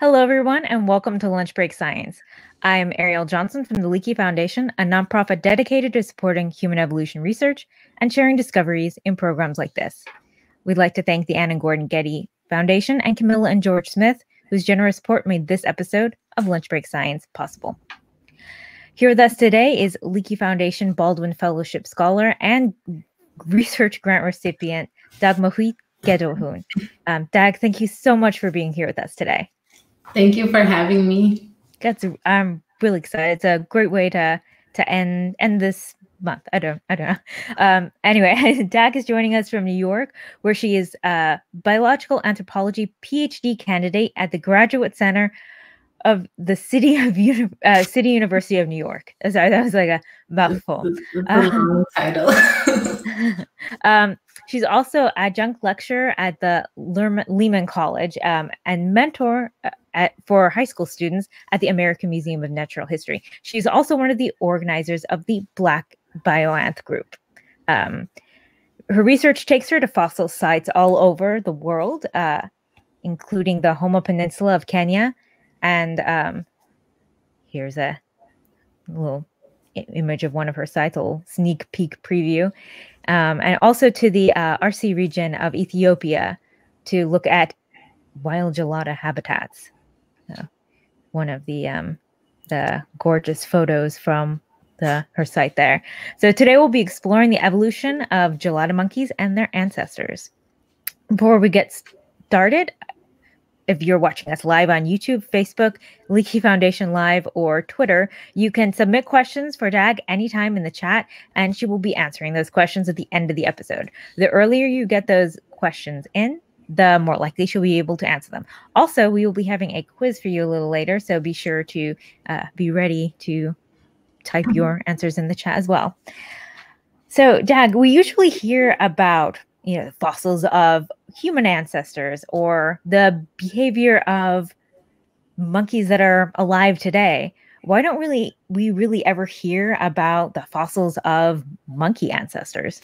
Hello, everyone, and welcome to Lunch Break Science. I am Ariel Johnson from the Leakey Foundation, a nonprofit dedicated to supporting human evolution research and sharing discoveries in programs like this. We'd like to thank the Anne and Gordon Getty Foundation and Camilla and George Smith, whose generous support made this episode of Lunch Break Science possible. Here with us today is Leakey Foundation Baldwin Fellowship Scholar and research grant recipient Dagmawit Getahun. Um, Dag, thank you so much for being here with us today. Thank you for having me. That's I'm really excited. It's a great way to to end end this month. I don't I don't know. Um, anyway, Dag is joining us from New York, where she is a biological anthropology PhD candidate at the Graduate Center of the City of Uni- uh, City University of New York. Sorry, that was like a mouthful. Um, title. um, she's also adjunct lecturer at the Lehman College um, and mentor uh, at, for high school students at the American Museum of Natural History. She's also one of the organizers of the Black Bioanth Group. Um, her research takes her to fossil sites all over the world, uh, including the Homa Peninsula of Kenya. And um, here's a little image of one of her sites, a little sneak peek preview. Um, and also to the uh, Arsi region of Ethiopia to look at wild gelada habitats one of the um, the gorgeous photos from the her site there. So today we'll be exploring the evolution of gelada monkeys and their ancestors. Before we get started, if you're watching us live on YouTube, Facebook, Leakey Foundation Live, or Twitter, you can submit questions for Dag anytime in the chat, and she will be answering those questions at the end of the episode. The earlier you get those questions in, the more likely she'll be able to answer them. Also, we will be having a quiz for you a little later, so be sure to uh, be ready to type mm-hmm. your answers in the chat as well. So, Dag, we usually hear about you know fossils of human ancestors or the behavior of monkeys that are alive today. Why don't really we really ever hear about the fossils of monkey ancestors?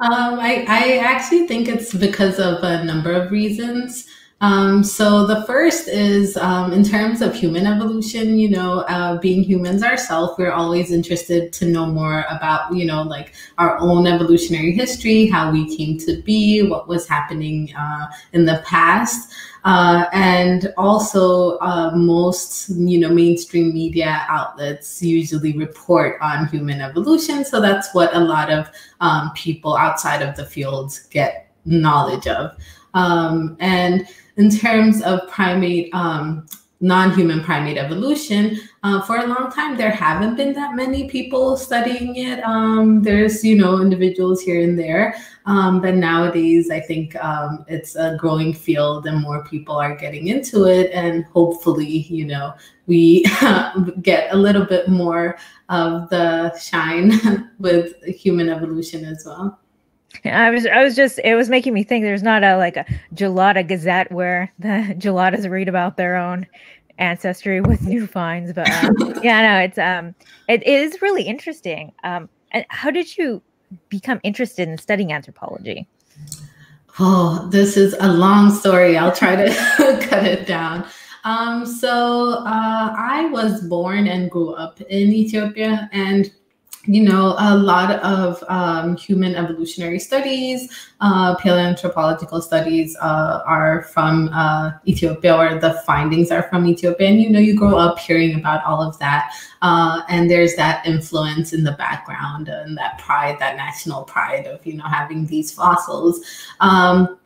Um, I, I actually think it's because of a number of reasons. Um, so the first is um, in terms of human evolution, you know, uh, being humans ourselves, we're always interested to know more about, you know, like our own evolutionary history, how we came to be, what was happening uh, in the past. Uh, and also, uh, most you know mainstream media outlets usually report on human evolution, so that's what a lot of um, people outside of the field get knowledge of. Um, and in terms of primate um, non-human primate evolution uh, for a long time there haven't been that many people studying it. Um, there's you know individuals here and there. Um, but nowadays i think um, it's a growing field and more people are getting into it. And hopefully you know we get a little bit more of the shine with human evolution as well I was I was just it was making me think there's not a like a gelada gazette where the geladas read about their own ancestry with new finds but um, yeah no it's um it, it is really interesting. Um and how did you become interested in studying anthropology? Oh this is a long story. I'll try to cut it down. Um so uh i was born and grew up in ethiopia and you know, a lot of um, human evolutionary studies, uh, paleoanthropological studies uh, are from uh, Ethiopia, or the findings are from Ethiopia. And, you know, you grow up hearing about all of that. Uh, and there's that influence in the background and that pride, that national pride of, you know, having these fossils. Um,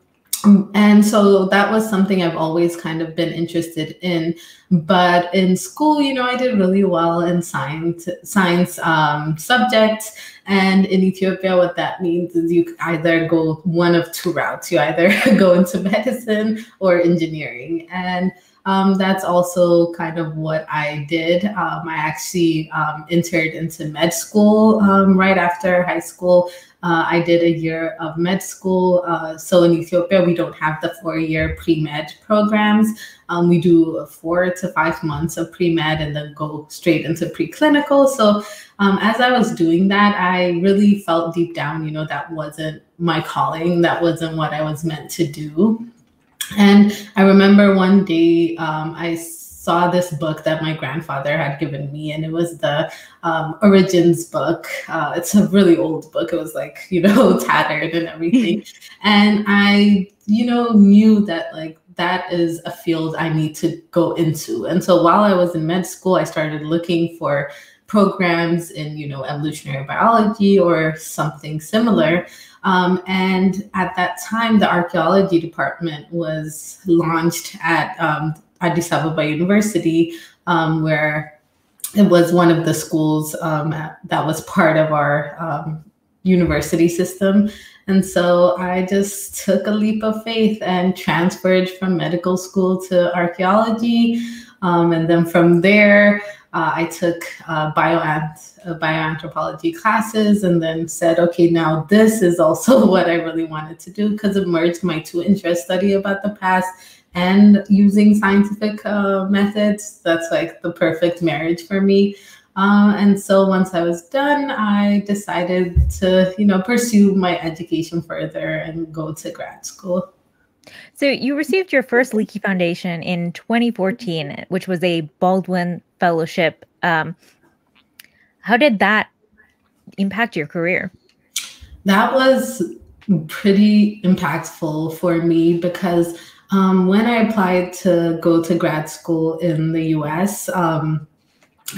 and so that was something I've always kind of been interested in. But in school, you know, I did really well in science science um, subjects. And in Ethiopia, what that means is you either go one of two routes. You either go into medicine or engineering. And um, that's also kind of what I did. Um, I actually um, entered into med school um, right after high school. Uh, I did a year of med school. Uh, so in Ethiopia, we don't have the four year pre med programs. Um, we do four to five months of pre med and then go straight into preclinical. So um, as I was doing that, I really felt deep down, you know, that wasn't my calling, that wasn't what I was meant to do. And I remember one day um, I saw this book that my grandfather had given me, and it was the um, Origins book. Uh, it's a really old book. It was like, you know, tattered and everything. and I, you know, knew that like that is a field I need to go into. And so while I was in med school, I started looking for programs in, you know, evolutionary biology or something similar. Um, and at that time, the archaeology department was launched at um, Addis Ababa University, um, where it was one of the schools um, that was part of our um, university system. And so I just took a leap of faith and transferred from medical school to archaeology. Um, and then from there, uh, I took uh, uh, bioanthropology classes and then said, okay, now this is also what I really wanted to do because it merged my two interests study about the past and using scientific uh, methods. That's like the perfect marriage for me. Uh, and so once I was done, I decided to, you know, pursue my education further and go to grad school. So you received your first Leakey Foundation in 2014, which was a Baldwin Fellowship. Um, how did that impact your career? That was pretty impactful for me because um, when I applied to go to grad school in the US, um,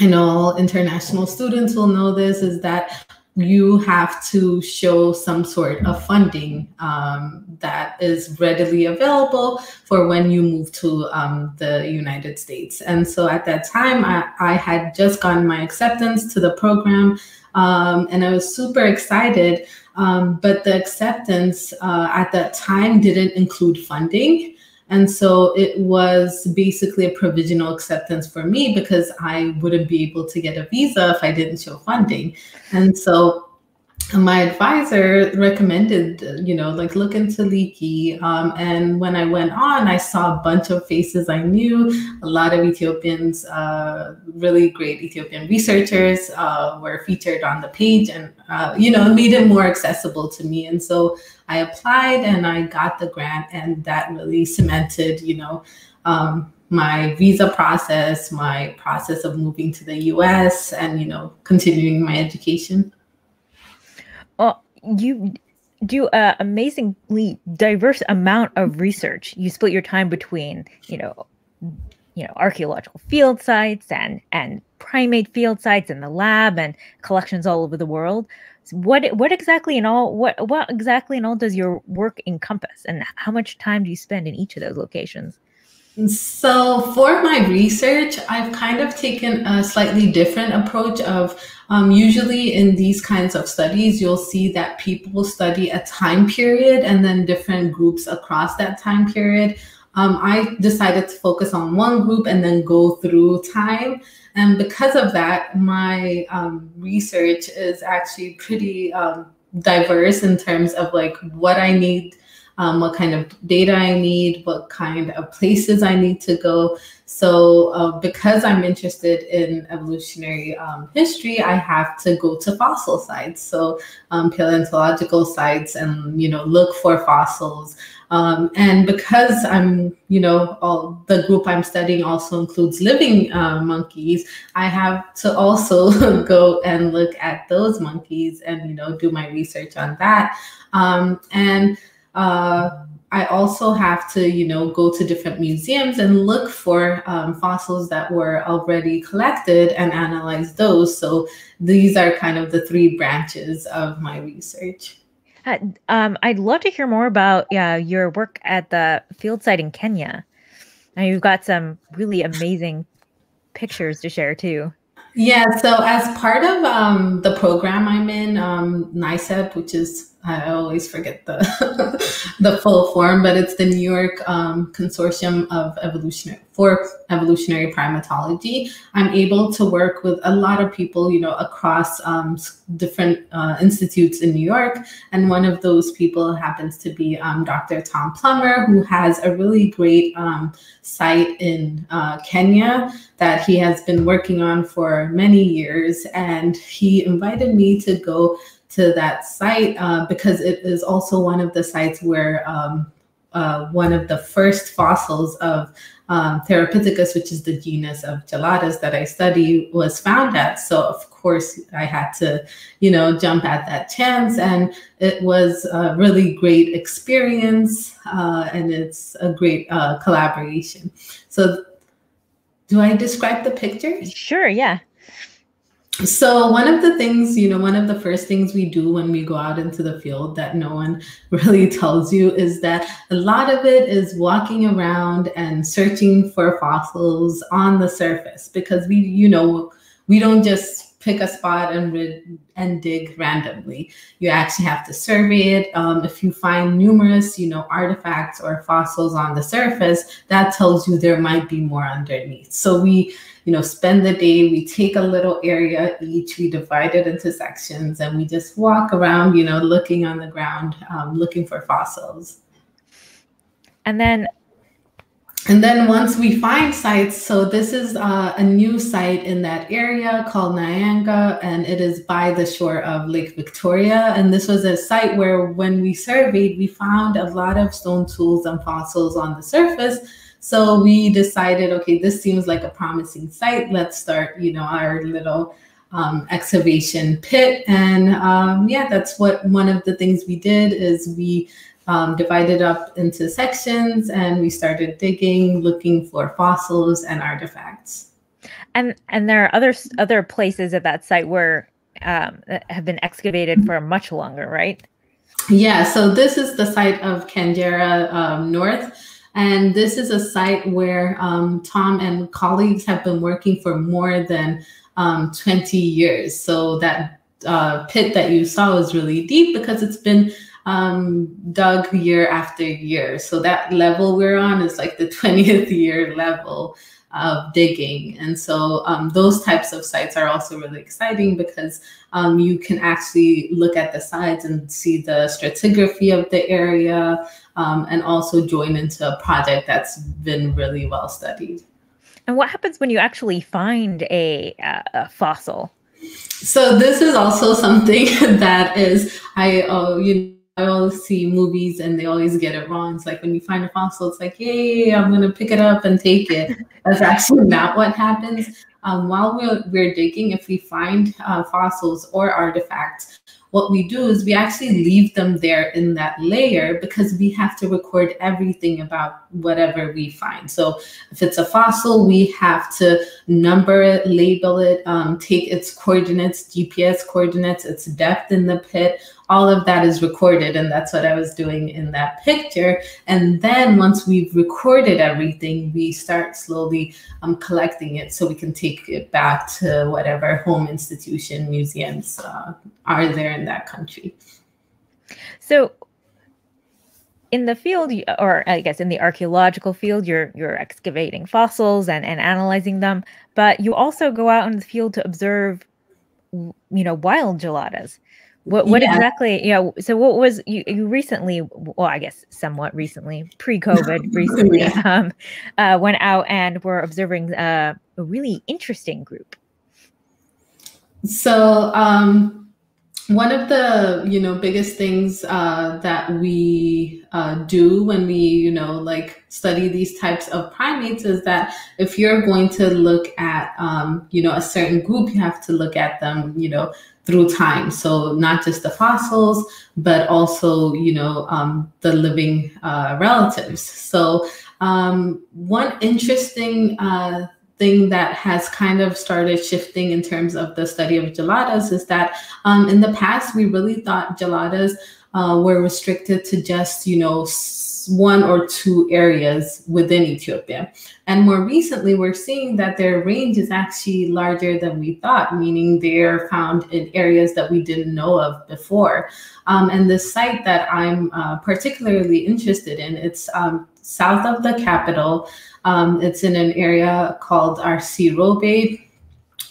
and all international students will know this is that you have to show some sort of funding um, that is readily available for when you move to um, the United States. And so at that time, I, I had just gotten my acceptance to the program um, and I was super excited. Um, but the acceptance uh, at that time didn't include funding. And so it was basically a provisional acceptance for me because I wouldn't be able to get a visa if I didn't show funding. And so my advisor recommended, you know, like look into Leakey. Um, and when I went on, I saw a bunch of faces I knew. A lot of Ethiopians, uh, really great Ethiopian researchers, uh, were featured on the page, and uh, you know, made it more accessible to me. And so I applied, and I got the grant, and that really cemented, you know. Um, my visa process, my process of moving to the US, and you know, continuing my education Well, you do an amazingly diverse amount of research. You split your time between, you know, you know, archaeological field sites and and primate field sites in the lab and collections all over the world. What what exactly in all what what exactly in all does your work encompass and how much time do you spend in each of those locations? So for my research, I've kind of taken a slightly different approach of um, usually in these kinds of studies, you'll see that people study a time period and then different groups across that time period. Um, I decided to focus on one group and then go through time. And because of that, my um, research is actually pretty um, diverse in terms of like what I need um, what kind of data I need, what kind of places I need to go. So, uh, because I'm interested in evolutionary um, history, I have to go to fossil sites, so um, paleontological sites, and you know look for fossils. Um, and because I'm, you know, all the group I'm studying also includes living uh, monkeys, I have to also go and look at those monkeys and you know do my research on that. Um, and uh, I also have to, you know, go to different museums and look for um, fossils that were already collected and analyze those. So these are kind of the three branches of my research. Uh, um, I'd love to hear more about yeah, your work at the field site in Kenya. Now you've got some really amazing pictures to share too. Yeah, so as part of um, the program I'm in, um, NYCEP, which is I always forget the the full form, but it's the New York um, Consortium of Evolutionary for Evolutionary Primatology. I'm able to work with a lot of people, you know, across um, different uh, institutes in New York, and one of those people happens to be um, Dr. Tom Plummer, who has a really great um, site in uh, Kenya that he has been working on for many years, and he invited me to go to that site uh, because it is also one of the sites where um, uh, one of the first fossils of um, which is the genus of geladas that I study, was found at. So of course I had to, you know, jump at that chance, and it was a really great experience, uh, and it's a great uh, collaboration. So, do I describe the pictures? Sure. Yeah so one of the things you know one of the first things we do when we go out into the field that no one really tells you is that a lot of it is walking around and searching for fossils on the surface because we you know we don't just pick a spot and and dig randomly. You actually have to survey it. Um, if you find numerous, you know, artifacts or fossils on the surface, that tells you there might be more underneath. So we, you know, spend the day. We take a little area each. We divide it into sections, and we just walk around, you know, looking on the ground, um, looking for fossils. And then and then once we find sites, so this is uh, a new site in that area called Nyayanga, and it is by the shore of Lake Victoria. And this was a site where, when we surveyed, we found a lot of stone tools and fossils on the surface. So we decided, okay, this seems like a promising site. Let's start, you know, our little um, excavation pit. And um, yeah, that's what one of the things we did is we um, divided up into sections and we started digging, looking for fossils and artifacts. And and there are other other places at that site where um, have been excavated for much longer, right? Yeah. So this is the site of Kanjera um, North. And this is a site where um, Tom and colleagues have been working for more than um, 20 years. So that uh, pit that you saw was really deep because it's been um, dug year after year. So that level we're on is like the 20th year level of digging. And so um, those types of sites are also really exciting because um, you can actually look at the sides and see the stratigraphy of the area um, and also join into a project that's been really well studied. And what happens when you actually find a, a fossil? So this is also something that is I uh, you Know, I always see movies and they always get it wrong. It's like when you find a fossil, it's like, yay, I'm going to pick it up and take it. That's actually not what happens. Um, while we're, we're digging, if we find uh, fossils or artifacts, what we do is we actually leave them there in that layer because we have to record everything about whatever we find. So if it's a fossil, we have to number it, label it, um, take its coordinates, GPS coordinates, its depth in the pit, all of that is recorded and that's what i was doing in that picture. And then once we've recorded everything we start slowly um, collecting it so we can take it back to whatever home institution museums uh, are there in that country. So in the field or i guess in the archaeological field you're you're excavating fossils and, and analyzing them but you also go out in the field to observe you know wild geladas what what yeah. exactly? You know, so what was you you recently? Well, I guess somewhat recently, pre-COVID, recently, yeah. um, uh, went out and were observing uh, a really interesting group. So um, one of the you know biggest things uh, that we uh, do when we you know like study these types of primates is that if you're going to look at um, you know a certain group, you have to look at them you know through time. So not just the fossils, but also, you know, um, the living uh, relatives. So um, one interesting uh, thing that has kind of started shifting in terms of the study of geladas is that um, in the past, we really thought geladas uh, were restricted to just, you know, one or two areas within Ethiopia. And more recently, we're seeing that their range is actually larger than we thought, meaning they're found in areas that we didn't know of before. Um, and the site that I'm uh, particularly interested in, it's um, south of the capital. Um, it's in an area called Arsirobe.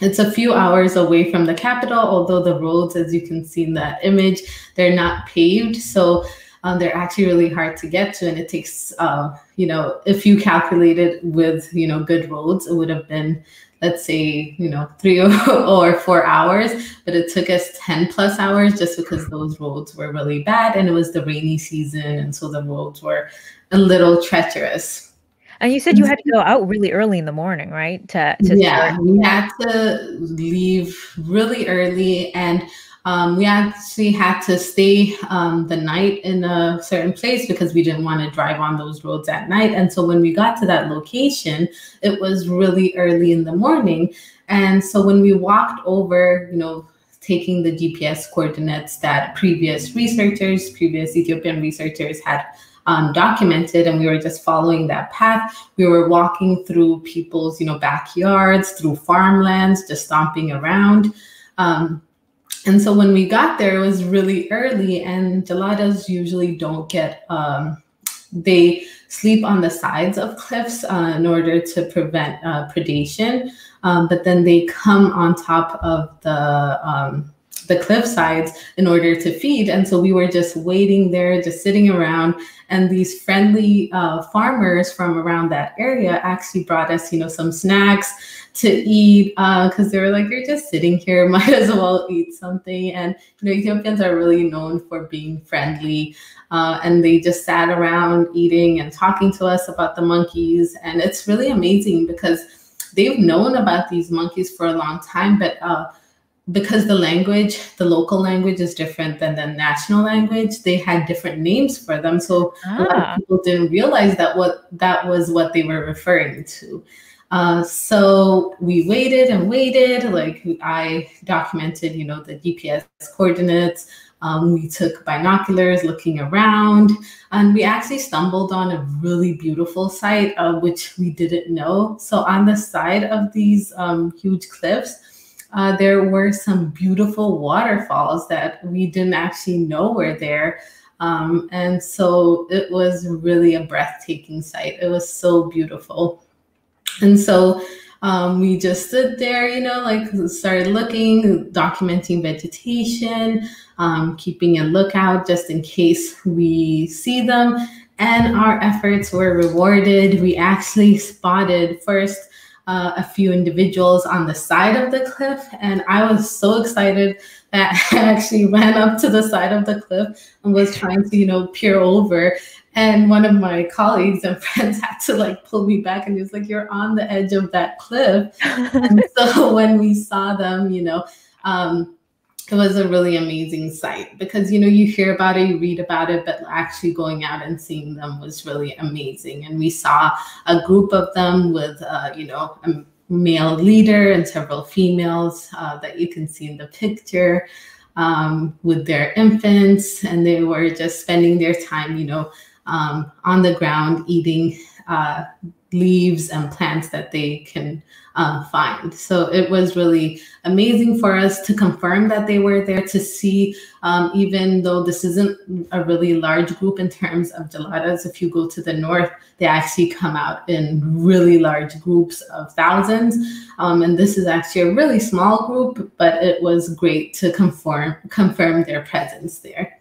It's a few hours away from the capital, although the roads, as you can see in that image, they're not paved. So um, they're actually really hard to get to, and it takes, uh, you know, if you calculate it with, you know, good roads, it would have been, let's say, you know, three or four hours, but it took us 10 plus hours just because those roads were really bad and it was the rainy season. And so the roads were a little treacherous. And you said you had to go out really early in the morning, right? To, to yeah, start. we had to leave really early, and um, we actually had to stay um, the night in a certain place because we didn't want to drive on those roads at night. And so when we got to that location, it was really early in the morning. And so when we walked over, you know, taking the GPS coordinates that previous researchers, previous Ethiopian researchers had um, documented, and we were just following that path. We were walking through people's, you know, backyards, through farmlands, just stomping around. Um, and so when we got there, it was really early, and geladas usually don't get. Um, they sleep on the sides of cliffs uh, in order to prevent uh, predation, um, but then they come on top of the um, the cliff sides in order to feed. And so we were just waiting there, just sitting around. And these friendly uh, farmers from around that area actually brought us, you know, some snacks to eat because uh, they were like, you're just sitting here, might as well eat something. And, you know, Ethiopians are really known for being friendly. Uh, and they just sat around eating and talking to us about the monkeys. And it's really amazing because they've known about these monkeys for a long time, but uh, because the language, the local language is different than the national language, they had different names for them. So ah. a lot of ah. people didn't realize that what that was what they were referring to. Uh, so we waited and waited. Like I documented, you know, the GPS coordinates. Um, we took binoculars looking around, and we actually stumbled on a really beautiful site, uh, which we didn't know. So on the side of these um, huge cliffs, uh, there were some beautiful waterfalls that we didn't actually know were there. Um, and so it was really a breathtaking sight. It was so beautiful. And so um, we just stood there, you know, like started looking, documenting vegetation, um, keeping a lookout just in case we see them. And our efforts were rewarded. We actually spotted first uh, a few individuals on the side of the cliff. And I was so excited that I actually ran up to the side of the cliff and was trying to, you know, peer over. And one of my colleagues and friends had to like pull me back and he was like, You're on the edge of that cliff. and so when we saw them, you know, um, it was a really amazing sight because you know you hear about it you read about it but actually going out and seeing them was really amazing. And we saw a group of them with uh, you know a male leader and several females uh, that you can see in the picture um, with their infants. And they were just spending their time you know um, on the ground eating uh, leaves and plants that they can uh, find. So it was really amazing for us to confirm that they were there to see, um, even though this isn't a really large group in terms of geladas. If you go to the north, they actually come out in really large groups of thousands. Um, and this is actually a really small group, but it was great to confirm confirm their presence there.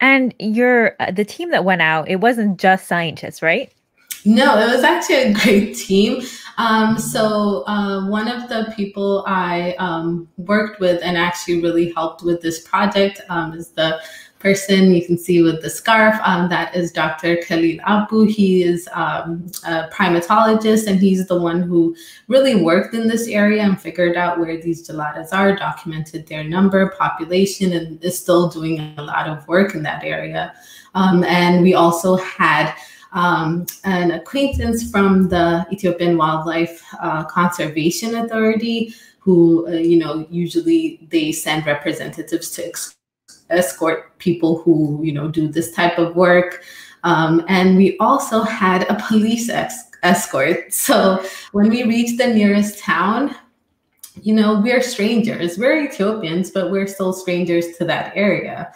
And your uh, the team that went out, it wasn't just scientists, right? No, it was actually a great team. Um, so uh, one of the people I um, worked with and actually really helped with this project um, is the person you can see with the scarf. Um, that is Dr. Khalil Abu. He is um, a primatologist and he's the one who really worked in this area and figured out where these geladas are, documented their number, population, and is still doing a lot of work in that area. Um, and we also had um, an acquaintance from the Ethiopian Wildlife uh, Conservation Authority, who, uh, you know, usually they send representatives to escort people who, you know, do this type of work. Um, and we also had a police escort. So when we reached the nearest town, you know, we're strangers. We're Ethiopians, but we're still strangers to that area.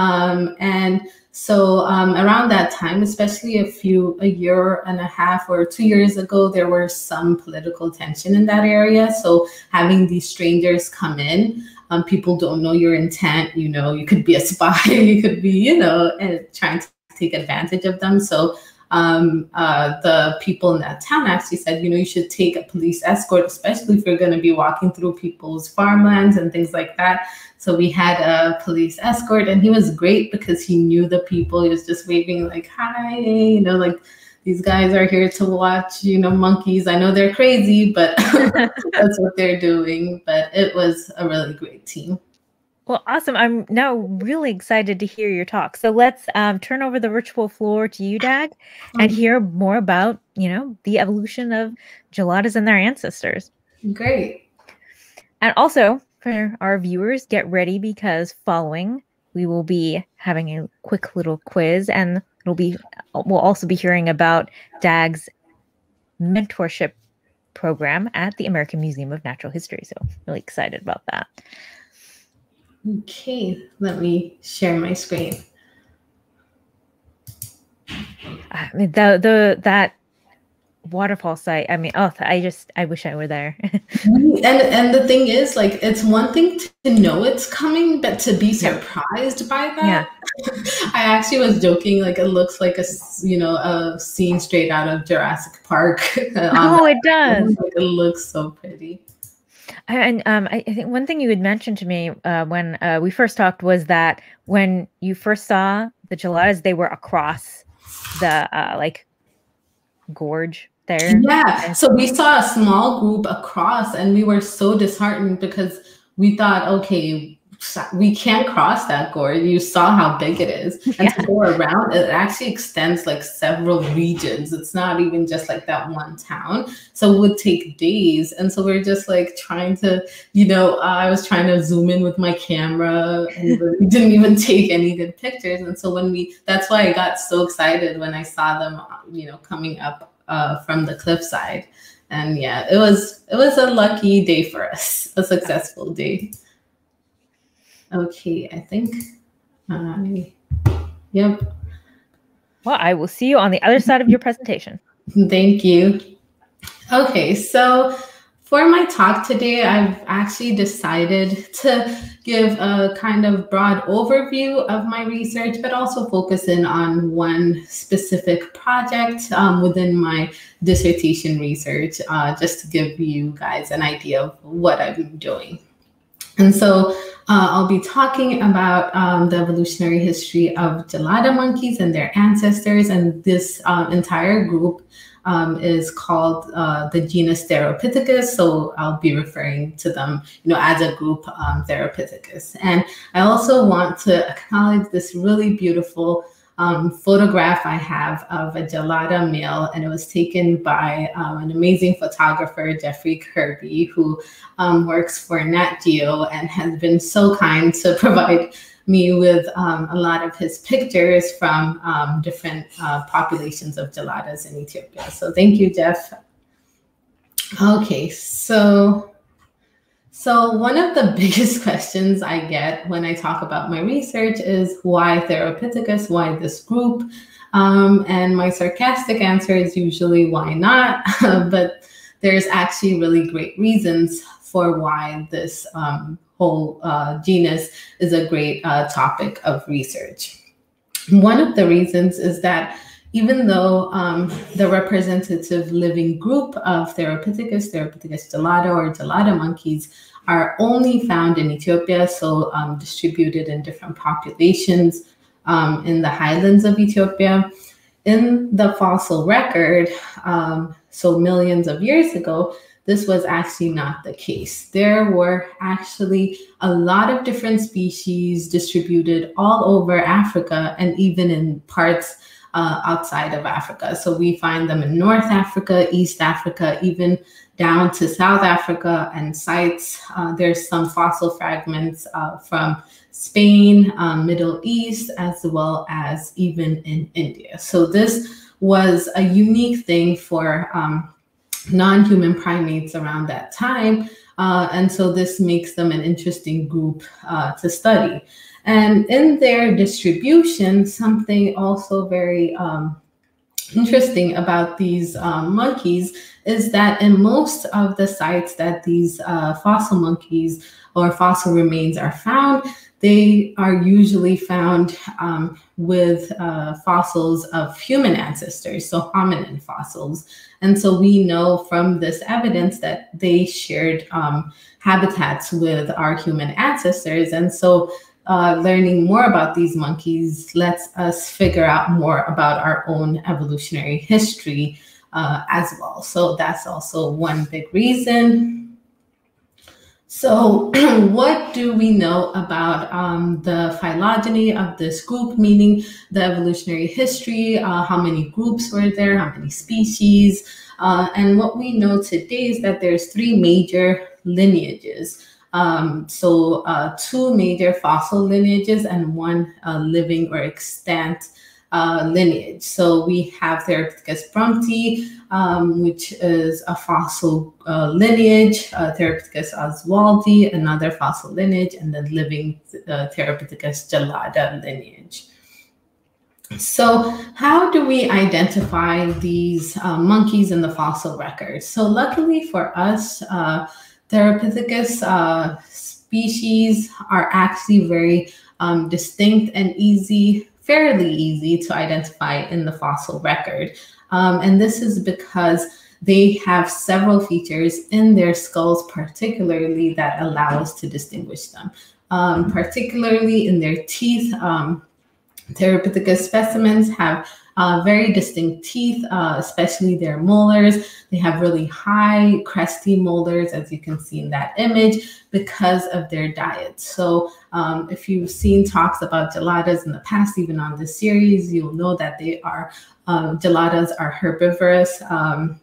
Um, and so um, around that time, especially a few, a year and a half or two years ago, there were some political tension in that area. So having these strangers come in, um, people don't know your intent. You know, you could be a spy, you could be, you know, trying to take advantage of them. So um, uh, the people in that town actually said, you know, you should take a police escort, especially if you're going to be walking through people's farmlands and things like that. So we had a police escort, and he was great because he knew the people. He was just waving like, "Hi," you know, like these guys are here to watch, you know, monkeys. I know they're crazy, but that's what they're doing. But it was a really great team. Well, awesome. I'm now really excited to hear your talk. So let's um, turn over the virtual floor to you, Dag, and hear more about, you know, the evolution of geladas and their ancestors. Great. And also for our viewers, get ready because following we will be having a quick little quiz and it'll be we'll also be hearing about Dag's mentorship program at the American Museum of Natural History. So really excited about that. Okay, let me share my screen. I mean, the the that waterfall site. I mean, oh, I just I wish I were there. and and the thing is, like, it's one thing to know it's coming, but to be surprised by that. Yeah. I actually was joking. Like, it looks like a you know a scene straight out of Jurassic Park. Uh, oh, it does. Like, it looks so pretty. And um, I, I think one thing you had mentioned to me uh, when uh, we first talked was that when you first saw the geladas, they were across the uh, like gorge there. Yeah. So we saw a small group across, and we were so disheartened because we thought, okay, we can't cross that gorge. You saw how big it is. And yeah. to go around, it actually extends like several regions. It's not even just like that one town. So it would take days. And so we're just like trying to, you know, uh, I was trying to zoom in with my camera and we didn't even take any good pictures. And so when we, that's why I got so excited when I saw them, you know, coming up uh, from the cliffside. And yeah, it was it was a lucky day for us, a successful day. Okay, I think I, yep. Well, I will see you on the other side of your presentation. Thank you. Okay, so for my talk today, I've actually decided to give a kind of broad overview of my research, but also focus in on one specific project um, within my dissertation research, uh, just to give you guys an idea of what I'm doing. And so uh, I'll be talking about um, the evolutionary history of gelada monkeys and their ancestors. And this uh, entire group um, is called uh, the genus Theropithecus. So I'll be referring to them, you know, as a group, um, Theropithecus. And I also want to acknowledge this really beautiful um, photograph I have of a gelada male, and it was taken by um, an amazing photographer, Jeffrey Kerby, who um, works for Nat Geo and has been so kind to provide me with um, a lot of his pictures from um, different uh, populations of geladas in Ethiopia. So thank you, Jeff. Okay, so so, one of the biggest questions I get when I talk about my research is why Theropithecus? Why this group? Um, and my sarcastic answer is usually why not? but there's actually really great reasons for why this um, whole uh, genus is a great uh, topic of research. One of the reasons is that even though um, the representative living group of Theropithecus, Theropithecus gelada, or gelada monkeys are only found in Ethiopia, so um, distributed in different populations um, in the highlands of Ethiopia. In the fossil record, um, so millions of years ago, this was actually not the case. There were actually a lot of different species distributed all over Africa and even in parts uh, outside of Africa. So we find them in North Africa, East Africa, even down to South Africa and sites. Uh, there's some fossil fragments uh, from Spain, um, Middle East, as well as even in India. So this was a unique thing for um, non-human primates around that time. Uh, and so this makes them an interesting group uh, to study. And in their distribution, something also very um, interesting about these um, monkeys is that in most of the sites that these uh, fossil monkeys or fossil remains are found, they are usually found um, with uh, fossils of human ancestors, so hominin fossils. And so we know from this evidence that they shared um, habitats with our human ancestors. And so uh, learning more about these monkeys lets us figure out more about our own evolutionary history uh, as well. So that's also one big reason. So, what do we know about um, the phylogeny of this group, meaning the evolutionary history? Uh, how many groups were there? How many species? Uh, and what we know today is that there's three major lineages. Um, so uh, two major fossil lineages and one uh, living or extant uh, lineage. So we have Theropithecus brumpti, um, which is a fossil uh, lineage, uh, Theropithecus oswaldi, another fossil lineage, and then living uh, Theropithecus gelada lineage. So, how do we identify these uh, monkeys in the fossil record? So, luckily for us, uh, Theropithecus uh, species are actually very um, distinct and easy, fairly easy to identify in the fossil record. Um, and this is because they have several features in their skulls, particularly that allow us to distinguish them. Um, particularly in their teeth, um, Theropithecus specimens have uh, very distinct teeth, uh, especially their molars. They have really high cresty molars, as you can see in that image, because of their diet. So um, if you've seen talks about geladas in the past, even on this series, you'll know that they are, um, geladas are herbivorous. Um,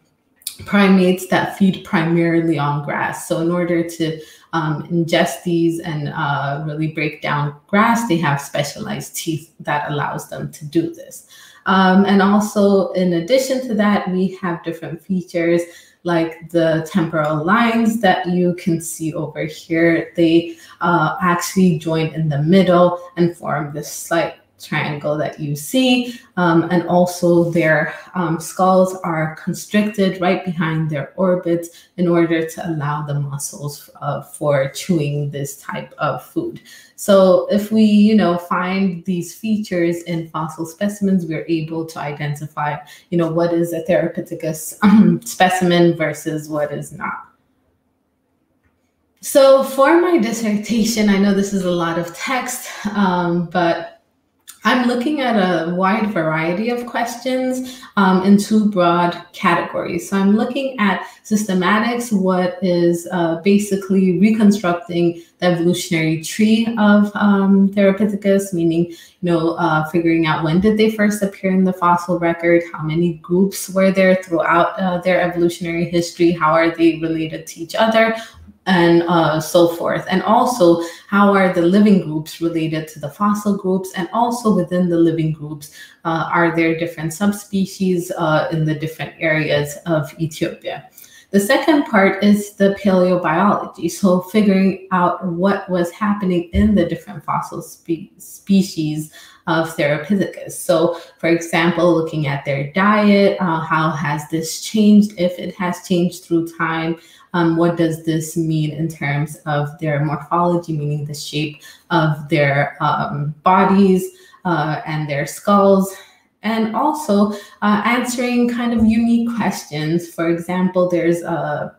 primates that feed primarily on grass. So, in order to um, ingest these and uh, really break down grass, they have specialized teeth that allows them to do this. Um, and also, in addition to that, we have different features like the temporal lines that you can see over here. They uh, actually join in the middle and form this slight triangle that you see. Um, and also their um, skulls are constricted right behind their orbits in order to allow the muscles uh, for chewing this type of food. So if we, you know, find these features in fossil specimens, we're able to identify, you know, what is a Theropithecus um, specimen versus what is not. So for my dissertation, I know this is a lot of text, um, but I'm looking at a wide variety of questions um, in two broad categories. So I'm looking at systematics, what is uh, basically reconstructing the evolutionary tree of um, Theropithecus, meaning, you know, uh, figuring out when did they first appear in the fossil record, how many groups were there throughout uh, their evolutionary history, how are they related to each other, and uh, so forth. And also, how are the living groups related to the fossil groups? And also within the living groups, uh, are there different subspecies uh, in the different areas of Ethiopia? The second part is the paleobiology. So figuring out what was happening in the different fossil spe species of Theropithecus. So for example, looking at their diet, uh, how has this changed? If it has changed through time, um, what does this mean in terms of their morphology, meaning the shape of their um, bodies uh, and their skulls? And also uh, answering kind of unique questions. For example, there's a,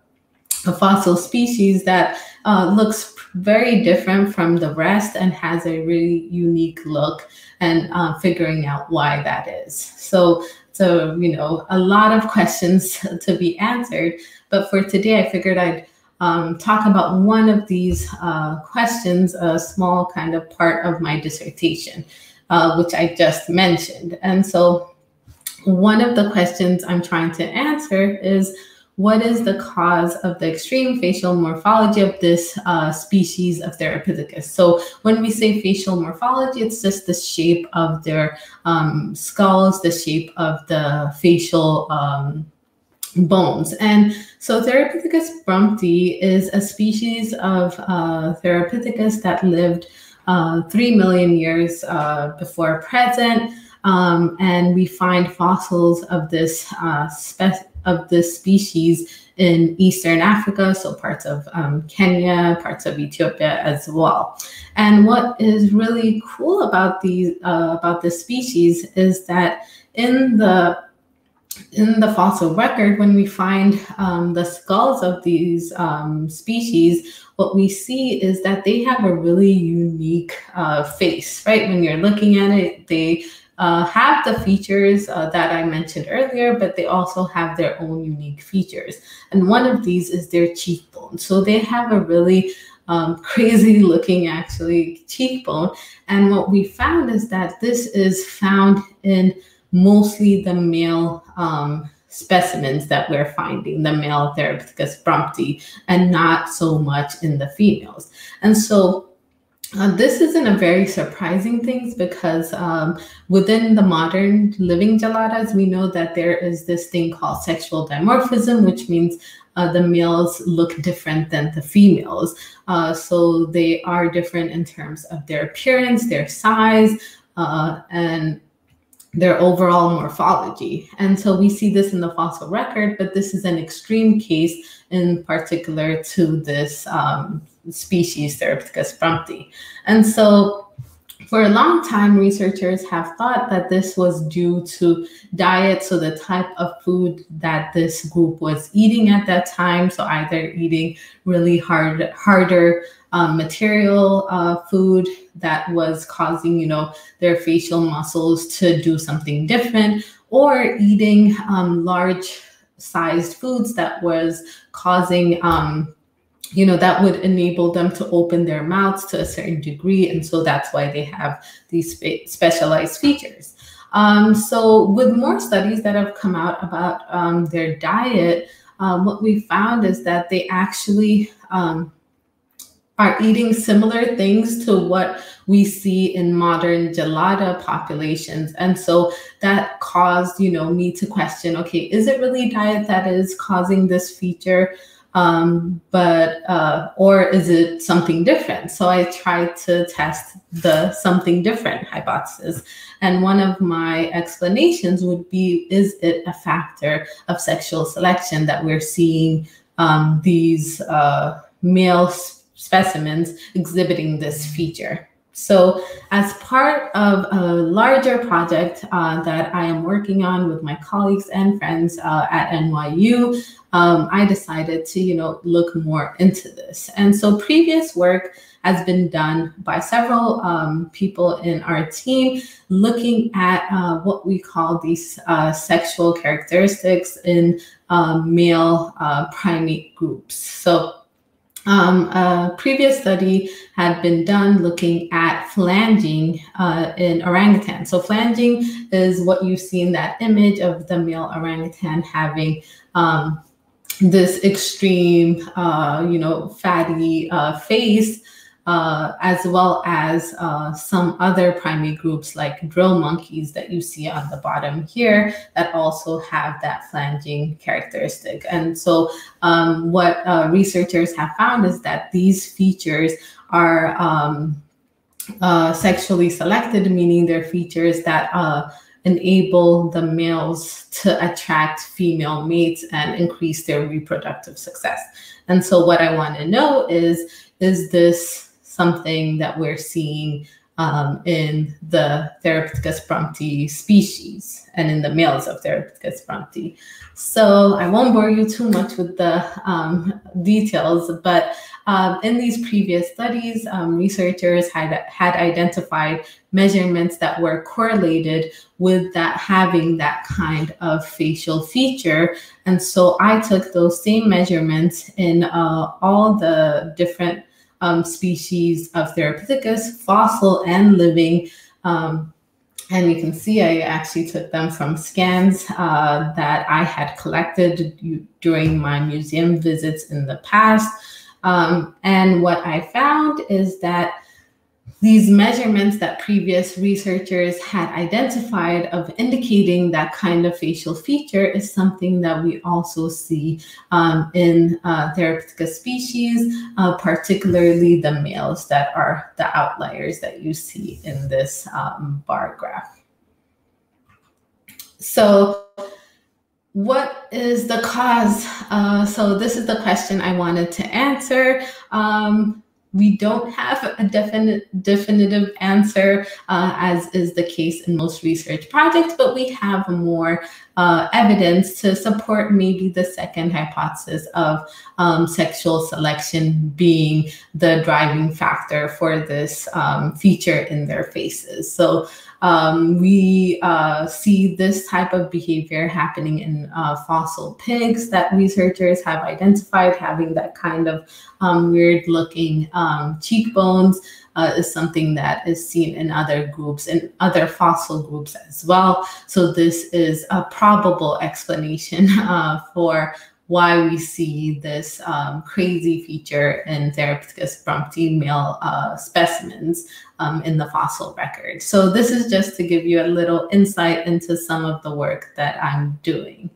a fossil species that uh, looks very different from the rest and has a really unique look and uh, figuring out why that is. So, so, you know, a lot of questions to be answered. But for today, I figured I'd um, talk about one of these uh, questions, a small kind of part of my dissertation, uh, which I just mentioned. And so one of the questions I'm trying to answer is, what is the cause of the extreme facial morphology of this uh, species of Theropithecus? So when we say facial morphology, it's just the shape of their um, skulls, the shape of the facial um, bones. And so Theropithecus brumpti is a species of uh, Theropithecus that lived uh, 3 million years uh, before present. Um, and we find fossils of this uh, spe- of this species in Eastern Africa, so parts of um, Kenya, parts of Ethiopia as well. And what is really cool about these uh, about this species is that in the in the fossil record, when we find um, the skulls of these um, species, what we see is that they have a really unique uh, face, right? When you're looking at it, they uh, have the features uh, that I mentioned earlier, but they also have their own unique features. And one of these is their cheekbone. So they have a really um, crazy looking, actually, cheekbone. And what we found is that this is found in mostly the male um, specimens that we're finding, the male Theropithecus brumpti, and not so much in the females. And so uh, this isn't a very surprising thing because um, within the modern living geladas, we know that there is this thing called sexual dimorphism, which means uh, the males look different than the females. Uh, so they are different in terms of their appearance, their size, uh, and their overall morphology. And so we see this in the fossil record, but this is an extreme case in particular to this um, species, Theropithecus brumpti. And so for a long time, researchers have thought that this was due to diet, so the type of food that this group was eating at that time. So either eating really hard, harder um, material uh, food that was causing, you know, their facial muscles to do something different, or eating um, large sized foods that was causing um, you know that would enable them to open their mouths to a certain degree. And so that's why they have these spe- specialized features. Um, so with more studies that have come out about um, their diet um, what we found is that they actually um, are eating similar things to what we see in modern gelada populations. And so that caused you know me to question okay is it really diet that is causing this feature? Um, but uh, or is it something different? So I tried to test the something different hypothesis, and one of my explanations would be: is it a factor of sexual selection that we're seeing um, these uh, specimens exhibiting this feature? So, as part of a larger project uh, that I am working on with my colleagues and friends uh, at NYU, um, I decided to, you know, look more into this. And so, previous work has been done by several um, people in our team, looking at uh, what we call these uh, sexual characteristics in um, male uh, primate groups. So um, a previous study had been done looking at flanging uh, in orangutan. So flanging is what you see in that image of the male orangutan having um, this extreme, uh, you know, fatty uh, face uh, as well as uh, some other primate groups like drill monkeys that you see on the bottom here that also have that flanging characteristic. And so um, what uh, researchers have found is that these features are um, uh, sexually selected, meaning they're features that uh, enable the males to attract female mates and increase their reproductive success. And so what I want to know is, is this something that we're seeing um, in the Theropithecus brumpti species and in the males of Theropithecus brumpti. So I won't bore you too much with the um, details, but um, in these previous studies, um, researchers had, had identified measurements that were correlated with that having that kind of facial feature. And so I took those same measurements in uh, all the different um, species of Theropithecus, fossil and living. Um, and you can see I actually took them from scans uh, that I had collected during my museum visits in the past. Um, and what I found is that these measurements that previous researchers had identified of indicating that kind of facial feature is something that we also see um, in uh, Theropithecus species, uh, particularly the males that are the outliers that you see in this um, bar graph. so what is the cause? Uh, so this is the question I wanted to answer. Um, we don't have a definite definitive answer, uh, as is the case in most research projects, but we have more uh, evidence to support maybe the second hypothesis of um, sexual selection being the driving factor for this um, feature in their faces. So um, we uh, see this type of behavior happening in uh, fossil pigs that researchers have identified having that kind of um, weird looking um, cheekbones uh, is something that is seen in other groups and other fossil groups as well. So this is a probable explanation uh, for why we see this um, crazy feature in Theropithecus brumpti male uh, specimens um, in the fossil record. So this is just to give you a little insight into some of the work that I'm doing.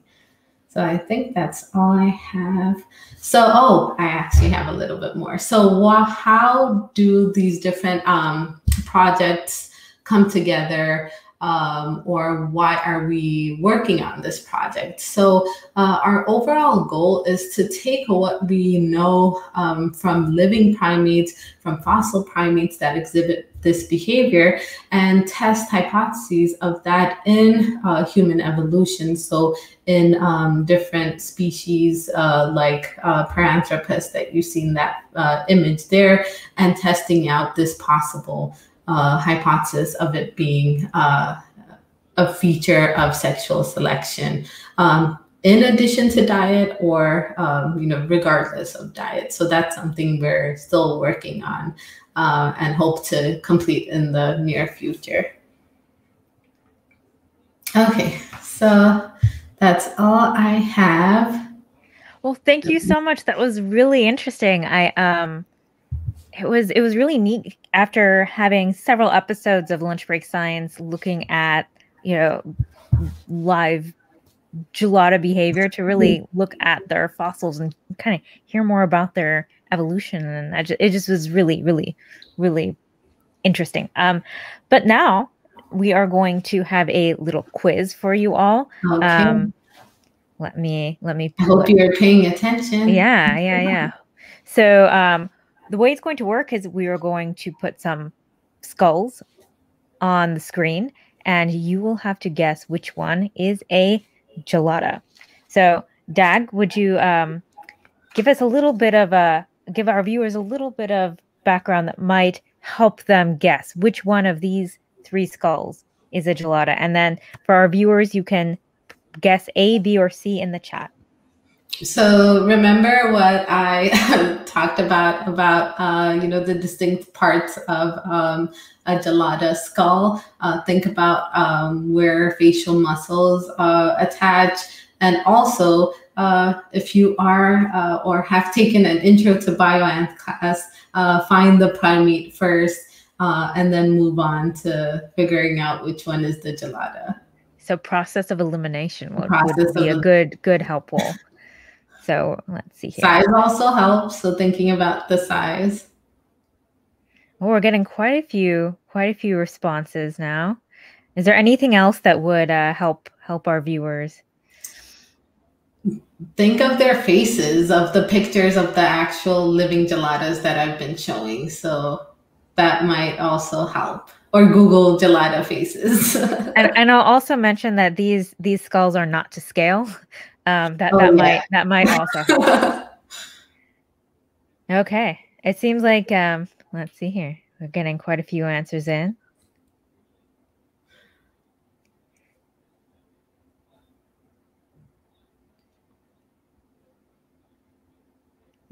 So I think that's all I have. So, oh, I actually have a little bit more. So how do these different um, projects come together? Um, or why are we working on this project? So uh, our overall goal is to take what we know um, from living primates, from fossil primates that exhibit this behavior and test hypotheses of that in uh, human evolution. So in um, different species uh, like uh, Paranthropus that you see in that uh, image there and testing out this possible uh, hypothesis of it being uh, a feature of sexual selection. Um, in addition to diet or um, you know regardless of diet. So that's something we're still working on uh, and hope to complete in the near future. Okay so that's all i have. Well thank you so much. That was really interesting. I um it was it was really neat after having several episodes of lunch break science looking at you know live gelada behavior to really mm-hmm. look at their fossils and kind of hear more about their evolution. And just, it just was really really really interesting. Um but now we are going to have a little quiz for you all. Okay. um let me let me I hope you're paying attention. Yeah yeah yeah. So um the way it's going to work is we are going to put some skulls on the screen and you will have to guess which one is a gelada. So, Dag, would you um, give us a little bit of a give our viewers a little bit of background that might help them guess which one of these three skulls is a gelada? And then for our viewers, you can guess A, B, or C in the chat. So remember what I talked about about uh, you know the distinct parts of um, a gelada skull. Uh, think about um, where facial muscles uh, attach, and also uh, if you are uh, or have taken an intro to bioanth class, uh, find the primate first, and then move on to figuring out which one is the gelada. So process of elimination would, would be a good good helpful. So let's see here. Size also helps. So thinking about the size. Well, we're getting quite a few, quite a few responses now. Is there anything else that would uh, help help our viewers? Think of their faces of the pictures of the actual living geladas that I've been showing. So that might also help. Or Google gelada faces. and, and I'll also mention that these these skulls are not to scale. Um, that oh, that yeah. might that might also help. okay, it seems like um, let's see here. We're getting quite a few answers in.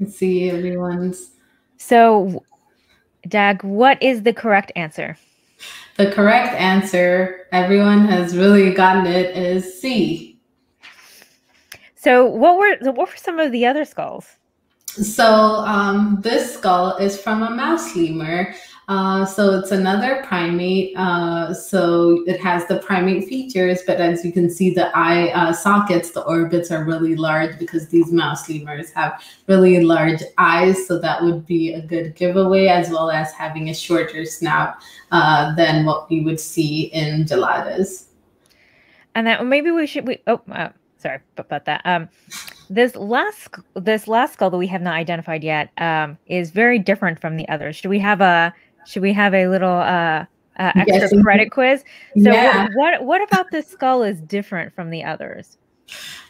Let's see everyone's. So, Dag, what is the correct answer? The correct answer, everyone has really gotten it, is C. So what were what were some of the other skulls? So um, this skull is from a mouse lemur. Uh, so it's another primate. Uh, so it has the primate features, but as you can see, the eye uh, sockets, the orbits are really large because these mouse lemurs have really large eyes. So that would be a good giveaway, as well as having a shorter snout uh, than what we would see in geladas. and then maybe we should we oh uh, sorry about that. Um this last this last skull that we have not identified yet um is very different from the others. Should we have a should we have a little uh, uh extra yes, credit quiz? So yeah. what, what what about this skull is different from the others?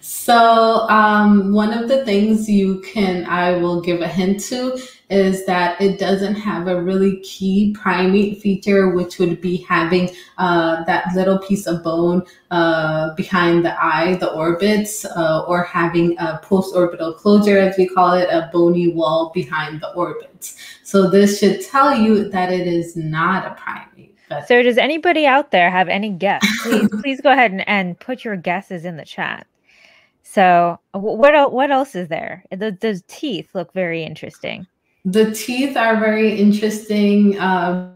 So um, one of the things you can, I will give a hint to, is that it doesn't have a really key primate feature, which would be having uh, that little piece of bone uh, behind the eye, the orbits, uh, or having a post-orbital closure, as we call it, a bony wall behind the orbits. So this should tell you that it is not a primate. But- so does anybody out there have any guess? Please, please go ahead and, and put your guesses in the chat. So what what else is there? The, the teeth look very interesting. The teeth are very interesting. Uh,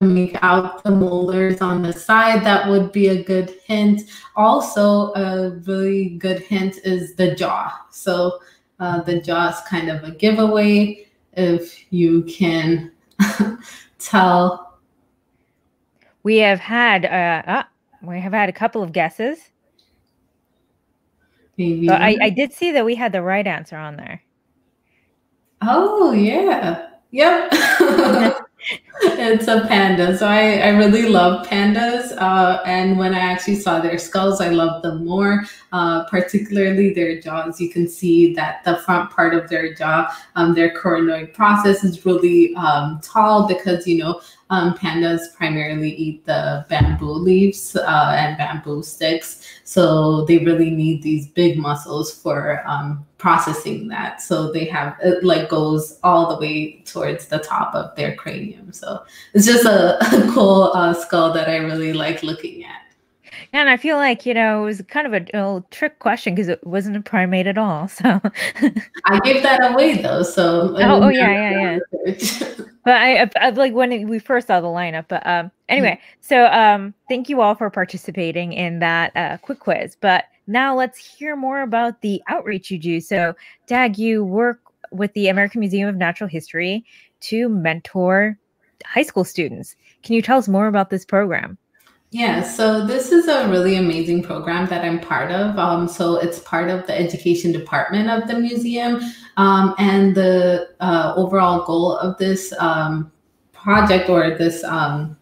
make out the molars on the side. That would be a good hint. Also, a really good hint is the jaw. So uh, the jaw is kind of a giveaway if you can tell. We have had uh, uh, we have had a couple of guesses. Maybe. But I, I did see that we had the right answer on there. Oh yeah. Yep. it's a panda. So I, I really love pandas. Uh, and when I actually saw their skulls, I loved them more, uh, particularly their jaws. You can see that the front part of their jaw, um, their coronoid process is really um, tall because, you know, um, pandas primarily eat the bamboo leaves uh, and bamboo sticks. So they really need these big muscles for um, processing that. So they have, it like goes all the way towards the top of their cranium. So it's just a, a cool uh, skull that I really like looking at. And I feel like, you know, it was kind of a, a trick question because it wasn't a primate at all. So I gave that away though. So oh, oh yeah, yeah, yeah. but I, I, like when we first saw the lineup. But um, anyway, so um, thank you all for participating in that uh, quick quiz. But now let's hear more about the outreach you do. So, Dag, you work with the American Museum of Natural History to mentor high school students. Can you tell us more about this program? Yeah, so this is a really amazing program that I'm part of. Um, so it's part of the education department of the museum. Um, and the uh, overall goal of this um, project or this um,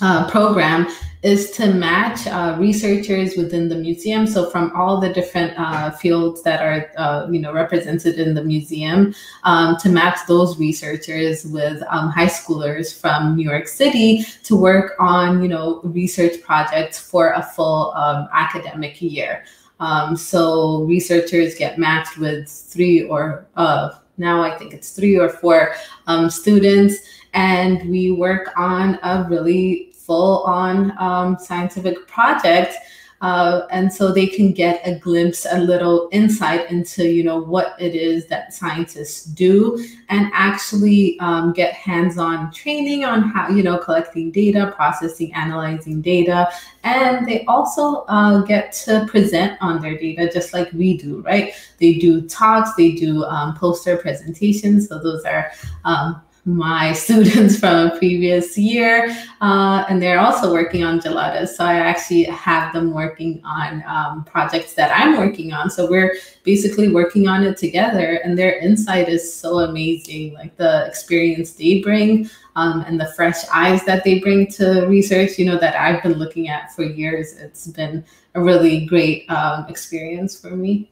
uh, program is to match uh, researchers within the museum. So from all the different uh, fields that are, uh, you know, represented in the museum, um, to match those researchers with um, high schoolers from New York City to work on, you know, research projects for a full um, academic year. Um, so researchers get matched with three or uh, now I think it's three or four um, students, and we work on a really full on um, scientific project. Uh, and so they can get a glimpse, a little insight into, you know, what it is that scientists do, and actually um, get hands-on training on how, you know, collecting data, processing, analyzing data, and they also uh, get to present on their data just like we do, right? They do talks, they do um, poster presentations, so those are um, my students from a previous year, uh, and they're also working on geladas. So I actually have them working on um, projects that I'm working on. So we're basically working on it together, and their insight is so amazing. Like the experience they bring um, and the fresh eyes that they bring to research, you know, that I've been looking at for years. It's been a really great um, experience for me.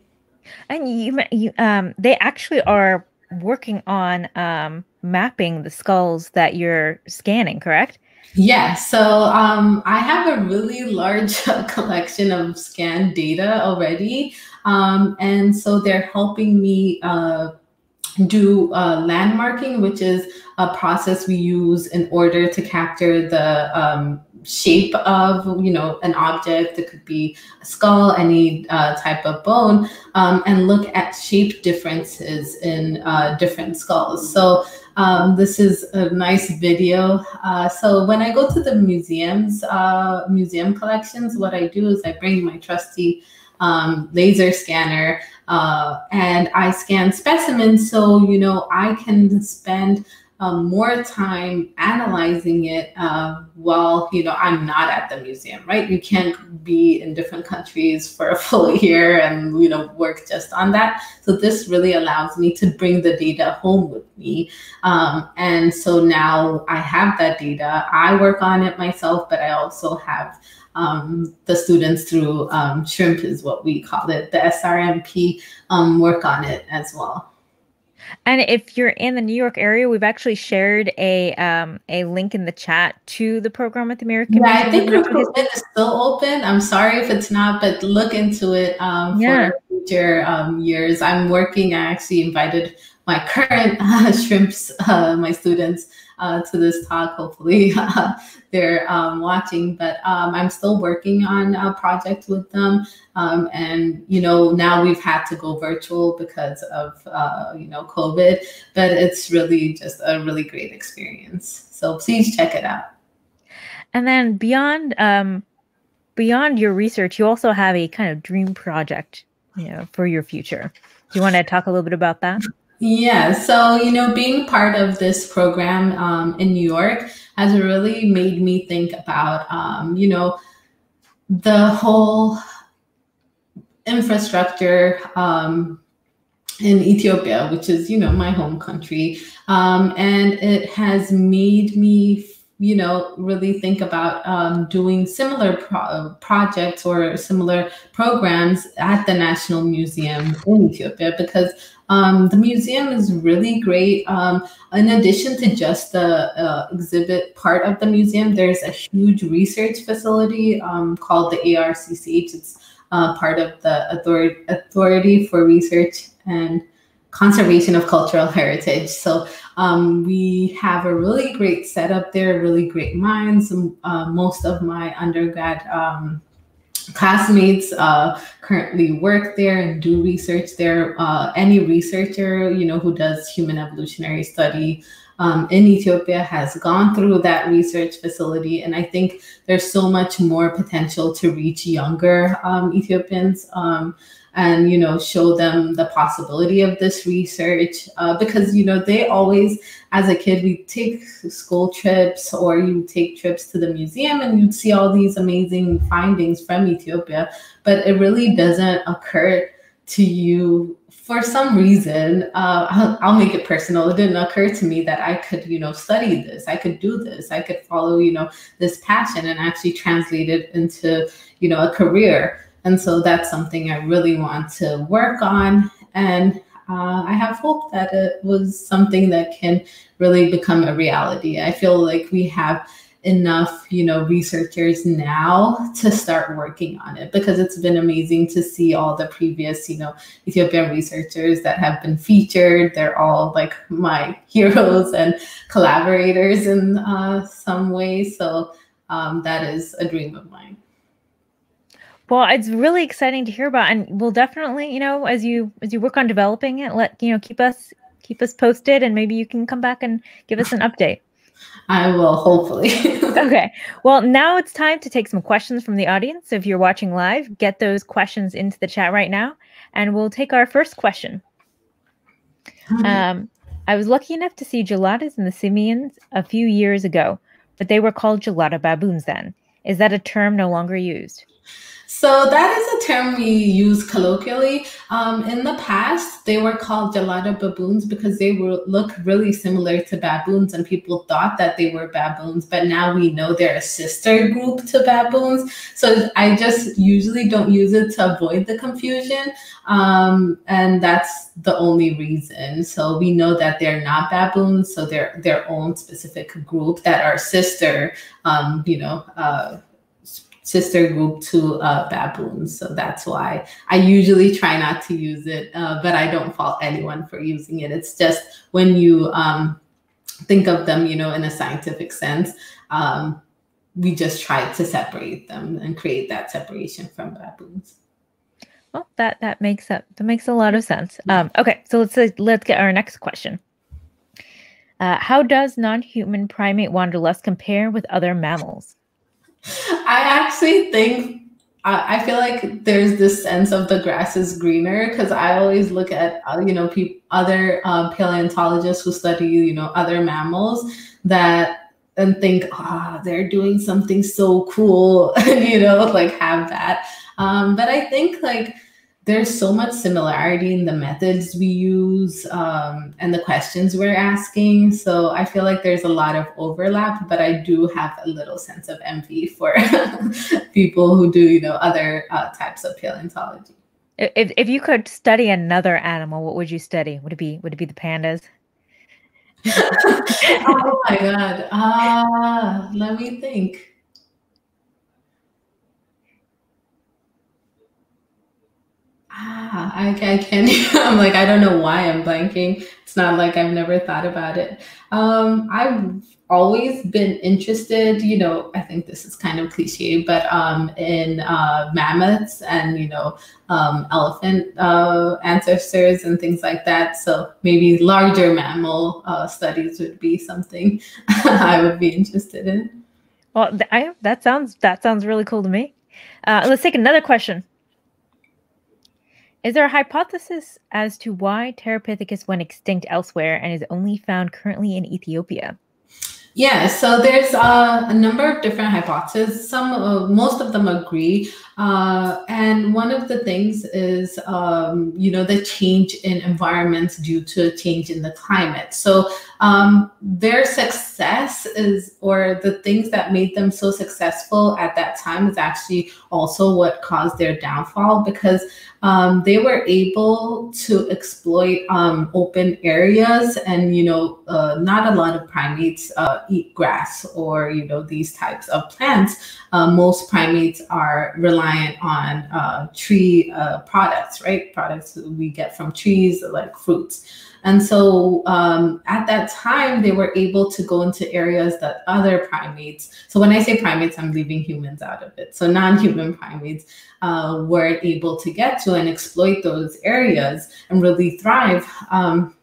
And you, you um, they actually are working on um, mapping the skulls that you're scanning, correct? Yeah, so um, I have a really large collection of scanned data already. Um, and so they're helping me uh, do uh, landmarking, which is a process we use in order to capture the um, shape of you know an object it could be a skull any uh, type of bone um, and look at shape differences in uh, different skulls. So um, this is a nice video. Uh, so when i go to the museums uh, museum collections what i do is i bring my trusty um, laser scanner uh, and i scan specimens so you know i can spend um, more time analyzing it uh, while you know I'm not at the museum, right? You can't be in different countries for a full year and you know work just on that. So this really allows me to bring the data home with me, um, and so now I have that data. I work on it myself, but I also have um, the students through um, shrimp is what we call it the srmp um, work on it as well and if you're in the New York area, we've actually shared a um, a link in the chat to the program at the American. Yeah, I think recruitment is still open. I'm sorry if it's not, but look into it um, yeah. for future um, years. I'm working. I actually invited my current uh, shrimps, uh, my students, uh, to this talk. Hopefully, they're um, watching. But um, I'm still working on a project with them, um, and you know now we've had to go virtual because of uh, you know COVID. But it's really just a really great experience. So please check it out. And then beyond um, beyond your research, you also have a kind of dream project, you know, for your future. Do you want to talk a little bit about that? Yeah, so you know, being part of this program um, in New York has really made me think about, um, you know, the whole infrastructure um, in Ethiopia, which is you know my home country, um, and it has made me you know, really think about um, doing similar pro- projects or similar programs at the National Museum in Ethiopia because um, the museum is really great. Um, in addition to just the uh, exhibit part of the museum, there's a huge research facility um, called the ARCCH. It's uh, part of the Authority, Authority for Research and conservation of cultural heritage. So um, we have a really great setup there, really great minds. Uh, most of my undergrad um, classmates uh, currently work there and do research there. Uh, any researcher, you know, who does human evolutionary study um, in Ethiopia has gone through that research facility. And I think there's so much more potential to reach younger um, Ethiopians. Um, and you know show them the possibility of this research uh, because you know they always as a kid we take school trips or you take trips to the museum and you'd see all these amazing findings from ethiopia but it really doesn't occur to you for some reason uh, I'll, I'll, make it personal. It didn't occur to me that i could you know study this. I could do this. I could follow you know this passion and actually translate it into you know a career and so that's something I really want to work on. And uh, I have hope that it was something that can really become a reality. I feel like we have enough you know researchers now to start working on it because it's been amazing to see all the previous you know ethiopian researchers that have been featured they're all like my heroes and collaborators in uh, some way so um, that is a dream of mine well, it's really exciting to hear about, and we'll definitely, you know, as you as you work on developing it, let you know, keep us keep us posted, and maybe you can come back and give us an update. I will, hopefully. okay. Well, now it's time to take some questions from the audience. So if you're watching live, get those questions into the chat right now, and we'll take our first question. Um, I was lucky enough to see geladas in the Simiens a few years ago, but they were called gelada baboons then. Is that a term no longer used? So that is a term we use colloquially. Um, in the past, they were called gelada baboons because they were, look really similar to baboons, and people thought that they were baboons. But now we know they're a sister group to baboons. So I just usually don't use it to avoid the confusion, um, and that's the only reason. So we know that they're not baboons, so they're their own specific group that are sister. Um, you know. Uh, sister group to uh, baboons. So that's why I usually try not to use it, uh, but I don't fault anyone for using it. It's just when you um, think of them, you know, in a scientific sense, um, we just try to separate them and create that separation from baboons. Well, that that makes up that makes a lot of sense. Um, okay, so let's uh, let's get our next question. Uh, how does non-human primate wanderlust compare with other mammals? I actually think I, feel like there's this sense of the grass is greener because I always look at uh, you know pe- other uh, paleontologists who study you know other mammals that and think ah oh, they're doing something so cool you know like have that. Um, but I think like there's so much similarity in the methods we use um, and the questions we're asking. So I feel like there's a lot of overlap, but I do have a little sense of envy for people who do, you know, other uh, types of paleontology. If, if you could study another animal, what would you study? Would it be would it be the pandas? oh my god! Uh, let me think. Ah, I, I can't. I'm like, I don't know why I'm blanking. It's not like I've never thought about it. Um, I've always been interested, you know, I think this is kind of cliche, but um, in uh, mammoths and, you know, um, elephant uh, ancestors and things like that. So maybe larger mammal uh, studies would be something I would be interested in. Well, I, that sounds that sounds really cool to me. Uh, let's take another question. Is there a hypothesis as to why Theropithecus went extinct elsewhere and is only found currently in Ethiopia? Yeah, so there's uh, a number of different hypotheses. Some, uh, most of them agree, uh, and one of the things is, um, you know, the change in environments due to change in the climate. So um, their success is, or the things that made them so successful at that time, is actually also what caused their downfall because um, they were able to exploit um, open areas and you know uh, not a lot of primates uh, eat grass or you know these types of plants uh, most primates are reliant on uh, tree uh, products right products we get from trees like fruits and so um, at that time, they were able to go into areas that other primates, so when I say primates, I'm leaving humans out of it. So non human primates uh, were able to get to and exploit those areas and really thrive. Um,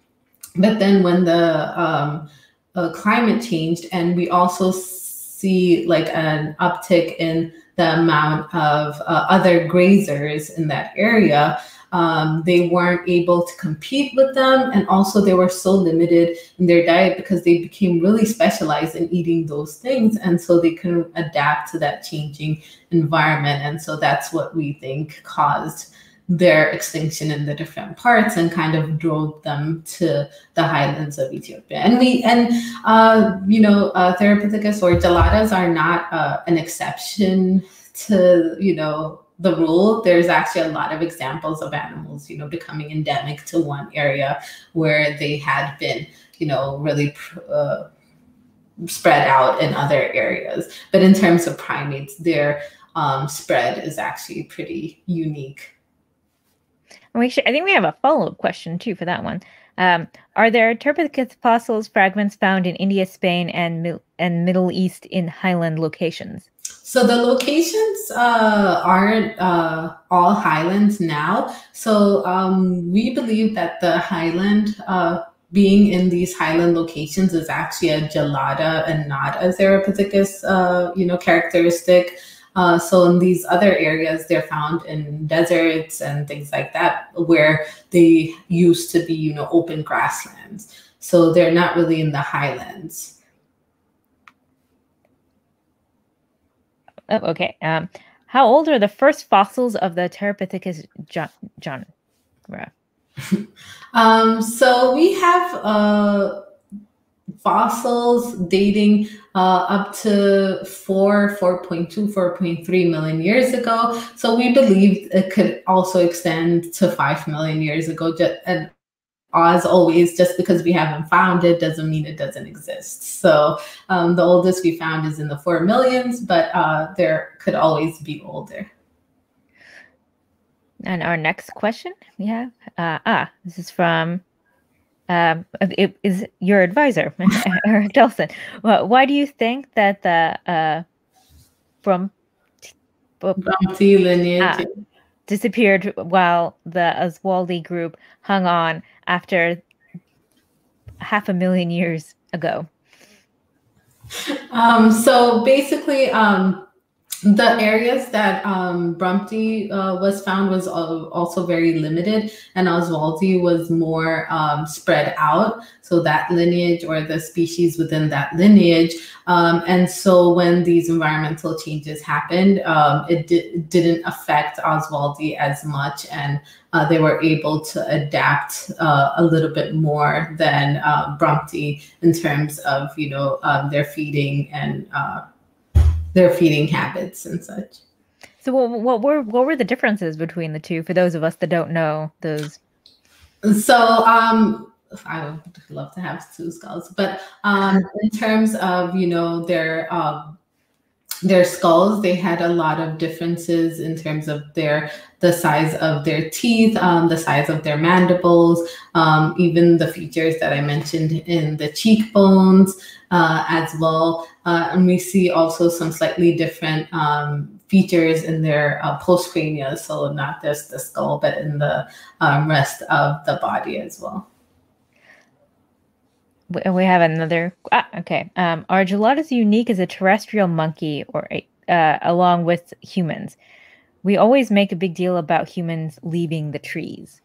but then when the um, uh, climate changed, and we also see like an uptick in the amount of uh, other grazers in that area, um, they weren't able to compete with them. And also, they were so limited in their diet because they became really specialized in eating those things. And so they couldn't adapt to that changing environment. And so that's what we think caused their extinction in the different parts and kind of drove them to the highlands of Ethiopia. And we and uh, you know, uh, or geladas are not uh, an exception to you know the rule, there's actually a lot of examples of animals, you know, becoming endemic to one area where they had been, you know, really uh, spread out in other areas. But in terms of primates, their um, spread is actually pretty unique. We should, I think we have a follow up question too for that one. Um, are there Theropithecus fossils fragments found in India, Spain, and and Middle East in highland locations? So the locations uh, aren't uh, all highlands now. So um, we believe that the highland uh, being in these highland locations is actually a gelada and not a Theropithecus, uh, you know, characteristic. Uh, so in these other areas, they're found in deserts and things like that, where they used to be, you know, open grasslands. So they're not really in the highlands. Oh, okay. Um, how old are the first fossils of the Theropithecus genre? um, so we have uh, fossils dating uh, up to 4, 4.2, 4.3 million years ago. So we believe it could also extend to 5 million years ago. And as always, just because we haven't found it doesn't mean it doesn't exist. So um, the oldest we found is in the four millions, but uh, there could always be older. And our next question we have uh, ah, this is from um, it is your advisor, Eric Delson. Well, why do you think that the uh, from lineage uh, disappeared while the Oswaldi group hung on after half a million years ago? Um, so basically, um, the areas that um, Brumpti uh, was found was also very limited, and Oswaldi was more um, spread out. So that lineage or the species within that lineage, um, and so when these environmental changes happened, um, it, di- didn't affect Oswaldi as much, and uh, they were able to adapt uh, a little bit more than uh, Brumpti in terms of you know um, their feeding and uh, their feeding habits and such. So what, what were what were the differences between the two for those of us that don't know those? So um I would love to have two skulls, but um in terms of you know their um their skulls they had a lot of differences in terms of their the size of their teeth um, the size of their mandibles um, even the features that i mentioned in the cheekbones uh, as well. Uh, and we see also some slightly different um, features in their uh, postcrania, so not just the skull, but in the um, rest of the body as well. We have another. Ah, okay. Um, are geladas unique as a terrestrial monkey or uh, along with humans? We always make a big deal about humans leaving the trees.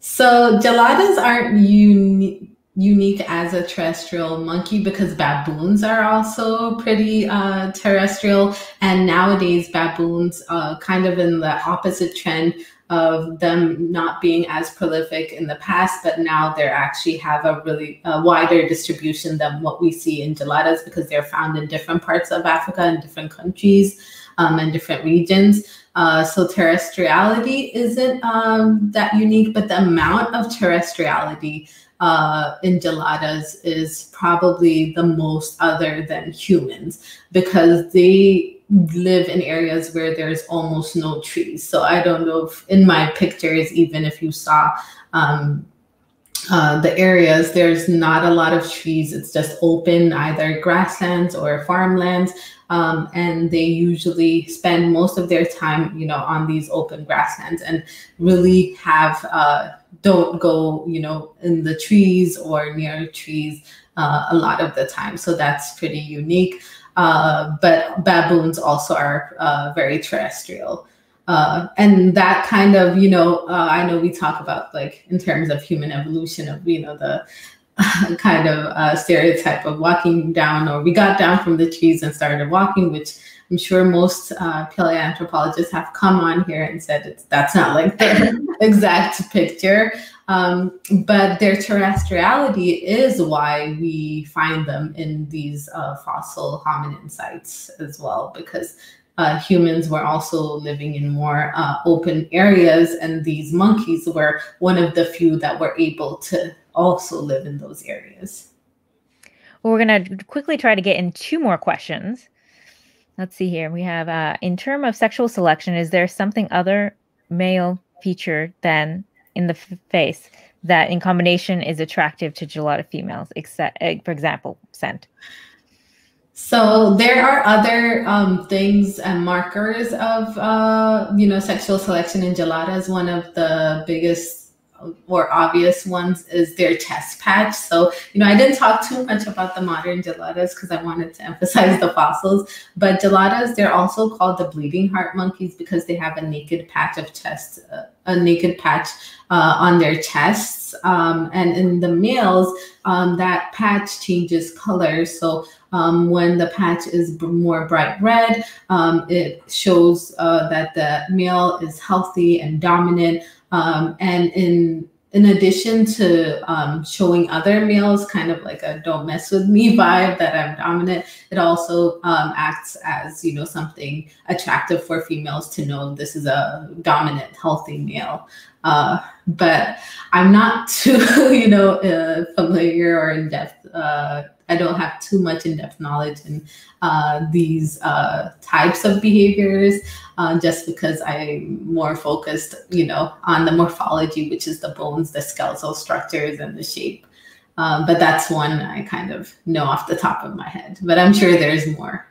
So geladas aren't unique unique as a terrestrial monkey because baboons are also pretty uh, terrestrial. And nowadays, baboons uh, kind of in the opposite trend of them not being as prolific in the past, but now they actually have a really wider distribution than what we see in geladas because they're found in different parts of Africa and different countries um, and different regions. Uh, so terrestriality isn't um, that unique, but the amount of terrestriality uh, in geladas is probably the most other than humans because they live in areas where there's almost no trees. So I don't know if in my pictures, even if you saw um, uh, the areas, there's not a lot of trees. It's just open, either grasslands or farmlands. Um, and they usually spend most of their time, you know, on these open grasslands and really have uh, don't go, you know, in the trees or near trees uh, a lot of the time. So that's pretty unique. Uh, but baboons also are uh, very terrestrial. Uh, and that kind of, you know, uh, I know we talk about like in terms of human evolution of, you know, the kind of uh, stereotype of walking down, or we got down from the trees and started walking, which I'm sure most uh, paleoanthropologists have come on here and said it's, that's not like the exact picture. Um, but their terrestriality is why we find them in these uh, fossil hominin sites as well, because uh, humans were also living in more uh, open areas, and these monkeys were one of the few that were able to also live in those areas. Well, we're going to quickly try to get in two more questions. Let's see here. We have, uh, in term of sexual selection, is there something other male feature than in the face that in combination is attractive to gelada females, except, uh, for example, scent? So there are other um, things and markers of, uh, you know, sexual selection in geladas. One of the biggest or obvious ones is their chest patch. So, you know, I didn't talk too much about the modern geladas because I wanted to emphasize the fossils. But geladas, they're also called the bleeding heart monkeys because they have a naked patch of chest, uh, a naked patch uh, on their chests. Um, and in the males, um, that patch changes color. So um, when the patch is more bright red, um, it shows uh, that the male is healthy and dominant. Um, and in in addition to um, showing other males kind of like a don't mess with me vibe that I'm dominant, it also um, acts as, you know, something attractive for females to know this is a dominant, healthy male. Uh, but I'm not too, you know, uh, familiar or in depth uh, I don't have too much in-depth knowledge in uh, these uh, types of behaviors, uh, just because I'm more focused, you know, on the morphology, which is the bones, the skeletal structures, and the shape. Um, but that's one I kind of know off the top of my head. But I'm sure there's more.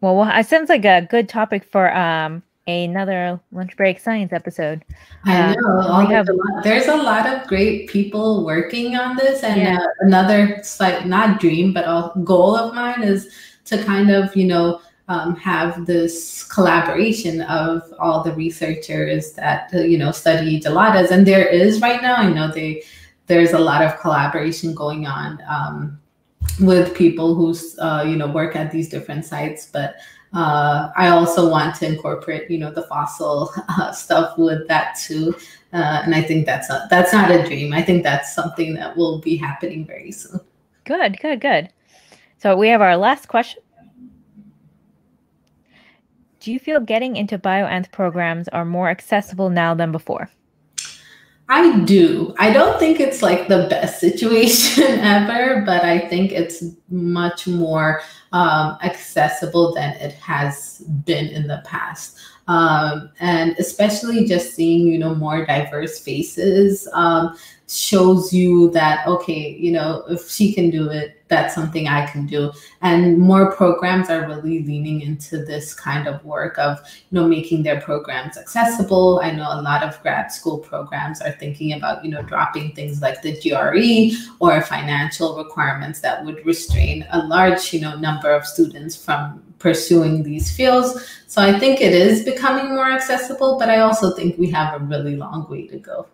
Well, well it sounds like a good topic for um, another lunch break science episode. I um, know. Um, have, a lot, there's a lot of great people working on this, and yeah. uh, another like not dream but a goal of mine is to kind of you know um, have this collaboration of all the researchers that uh, you know study geladas, and there is right now. I know they there's a lot of collaboration going on um, with people who uh, you know work at these different sites, but uh, I also want to incorporate, you know, the fossil uh, stuff with that too. Uh, and I think that's a, that's not a dream. I think that's something that will be happening very soon. Good, good, good. So we have our last question. Do you feel getting into bioanth programs are more accessible now than before? I do. I don't think it's like the best situation ever, but I think it's much more um, accessible than it has been in the past. Um, and especially just seeing, you know, more diverse faces um, shows you that, okay, you know, if she can do it, that's something I can do. And more programs are really leaning into this kind of work of, you know, making their programs accessible. I know a lot of grad school programs are thinking about, you know, dropping things like the GRE or financial requirements that would restrain a large, you know, number of students from pursuing these fields. So I think it is becoming more accessible, but I also think we have a really long way to go.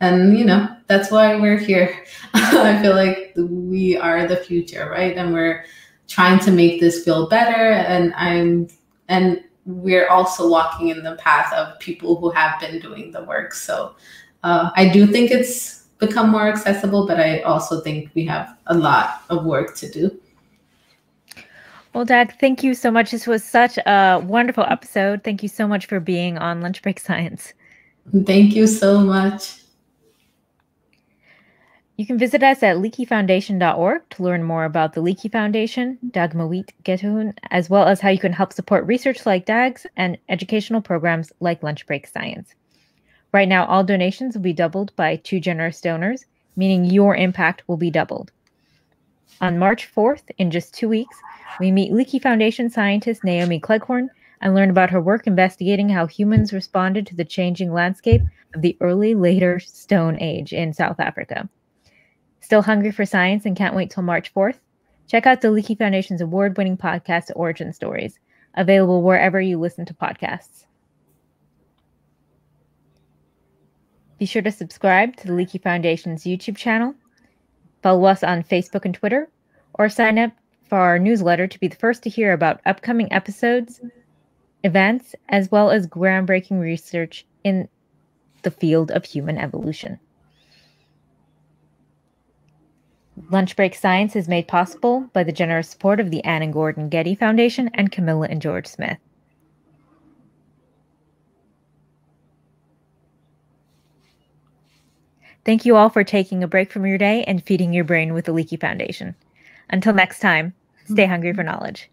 And you know that's why we're here. I feel like we are the future right? And we're trying to make this feel better. And i'm and we're also walking in the path of people who have been doing the work. So uh, i do think it's become more accessible but i also think we have a lot of work to do well, Dag, thank you so much. This was such a wonderful episode. Thank you so much for being on Lunch Break Science. Thank you so much. You can visit us at leakeyfoundation.org to learn more about the Leakey Foundation, Dagmawit Getahun, as well as how you can help support research like DAG's and educational programs like Lunch Break Science. Right now, all donations will be doubled by two generous donors, meaning your impact will be doubled. On March 4th, in just two weeks, we meet Leakey Foundation scientist Naomi Cleghorn and learn about her work investigating how humans responded to the changing landscape of the early later Stone Age in South Africa. Still hungry for science and can't wait till March 4th? Check out the Leakey Foundation's award winning podcast, Origin Stories, available wherever you listen to podcasts. Be sure to subscribe to the Leakey Foundation's YouTube channel, follow us on Facebook and Twitter, or sign up for our newsletter to be the first to hear about upcoming episodes, events, as well as groundbreaking research in the field of human evolution. Lunch Break Science is made possible by the generous support of the Anne and Gordon Getty Foundation and Camilla and George Smith. Thank you all for taking a break from your day and feeding your brain with the Leakey Foundation. Until next time, stay mm-hmm. hungry for knowledge.